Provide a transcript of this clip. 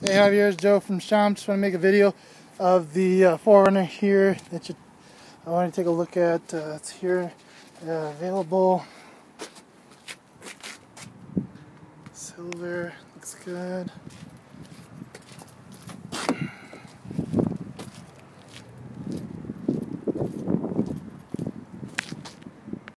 Hey Javier, Joe from Schomp. Just want to make a video of the uh, 4Runner here that you, I want to take a look at. Uh, it's here uh, available. Silver looks good.